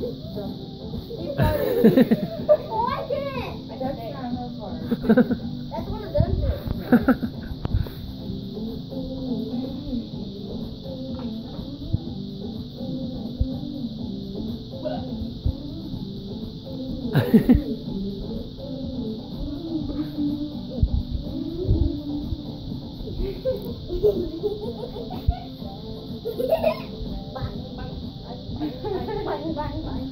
That's one of those. Hehehe bang bang bang